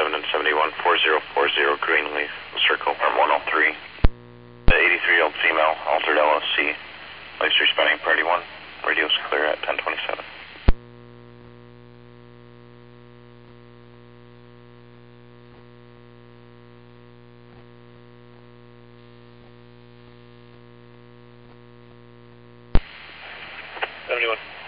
77 and 71, 4040 Greenleaf Circle. Arm 103. The 83-year-old female, altered LOC, Lights are spinning party 1. Radio's clear at 1027. Seventy-one.